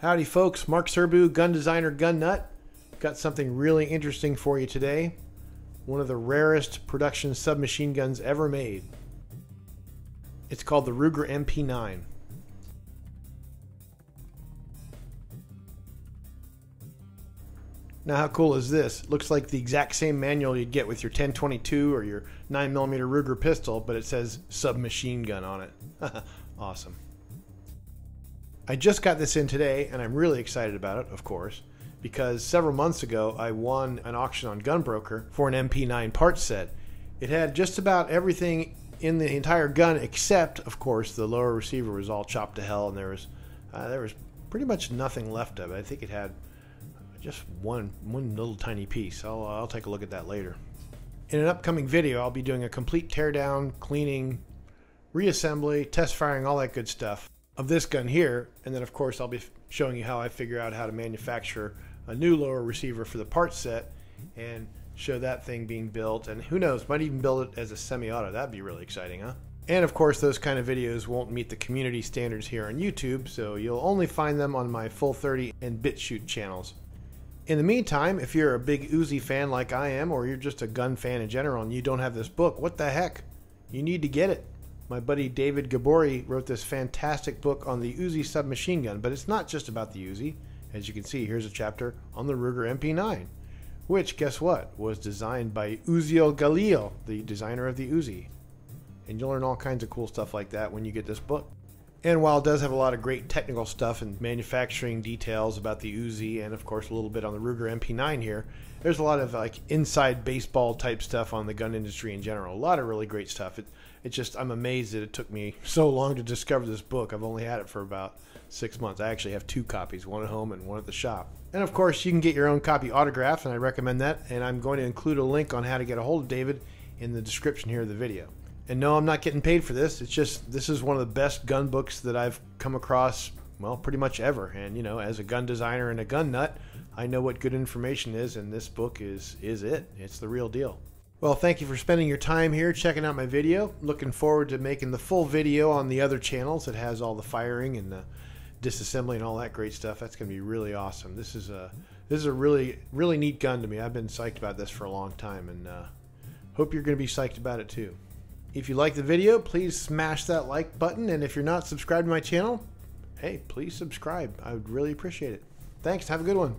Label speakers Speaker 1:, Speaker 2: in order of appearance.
Speaker 1: Howdy, folks. Mark Serbu, gun designer, gun nut. Got something really interesting for you today. One of the rarest production submachine guns ever made. It's called the Ruger MP9. Now, how cool is this? Looks like the exact same manual you'd get with your 1022 or your 9mm Ruger pistol, but it says submachine gun on it. awesome. I just got this in today, and I'm really excited about it, of course, because several months ago I won an auction on Gunbroker for an MP9 parts set. It had just about everything in the entire gun, except, of course, the lower receiver was all chopped to hell, and there was uh, there was pretty much nothing left of it. I think it had just one one little tiny piece. I'll I'll take a look at that later. In an upcoming video, I'll be doing a complete teardown, cleaning, reassembly, test firing, all that good stuff of this gun here, and then of course I'll be showing you how I figure out how to manufacture a new lower receiver for the parts set and show that thing being built. And who knows might even build it as a semi-auto. That'd be really exciting huh? And of course those kind of videos won't meet the community standards here on YouTube so you'll only find them on my Full30 and BitChute channels. In the meantime if you're a big Uzi fan like I am or you're just a gun fan in general and you don't have this book what the heck? You need to get it my buddy David Gaboury wrote this fantastic book on the Uzi submachine gun, but it's not just about the Uzi. As you can see, here's a chapter on the Ruger MP9, which, guess what, was designed by Uziel Galileo, the designer of the Uzi. And you'll learn all kinds of cool stuff like that when you get this book. And while it does have a lot of great technical stuff and manufacturing details about the Uzi, and of course a little bit on the Ruger MP9 here, there's a lot of like inside baseball type stuff on the gun industry in general. A lot of really great stuff. It, it's just I'm amazed that it took me so long to discover this book. I've only had it for about six months. I actually have two copies, one at home and one at the shop. And of course, you can get your own copy autographed, and I recommend that. And I'm going to include a link on how to get a hold of David in the description here of the video. And no, I'm not getting paid for this. It's just this is one of the best gun books that I've come across, well, pretty much ever. And you know, as a gun designer and a gun nut, I know what good information is, and this book is is it. It's the real deal. Well, thank you for spending your time here checking out my video. Looking forward to making the full video on the other channels. It has all the firing and the disassembly and all that great stuff. That's going to be really awesome. This is a this is a really really neat gun to me. I've been psyched about this for a long time, and uh, hope you're going to be psyched about it too. If you like the video, please smash that like button, and if you're not subscribed to my channel, hey, please subscribe. I would really appreciate it. Thanks. Have a good one.